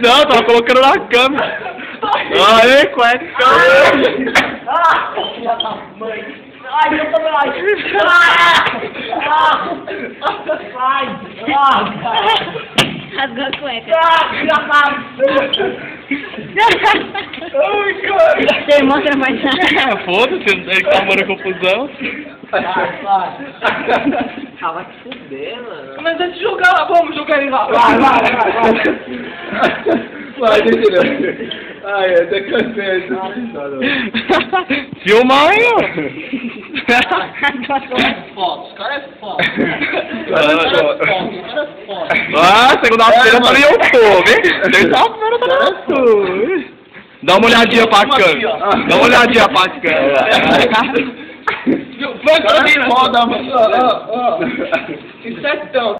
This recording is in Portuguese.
Não, tava colocando na câmera. Aê, cueca. Ah, filha da mãe. Ai, eu também. Ai, ah, ai, ah, Rasgou a cueca. ah, filha da Ai, cara. Você mostra mais nada. Ah, Foda-se, ele tá arrumando confusão. Ah, vai te fuder, mano. Mas antes de jogar lá, vamos jogar ele lá. Vai, vai, vai, vai. Vai, deixa ele. Ai, até cansei. Filma aí, ó. Fotos, cara é foda. Cara, Cara é foda. é. Ah, segunda-feira É, tá no mano. YouTube, hein? Terça-feira tá no YouTube. Dá uma olhadinha pra câmera. Dá uma olhadinha pra câmera. Cara é foda, mano. Insetão.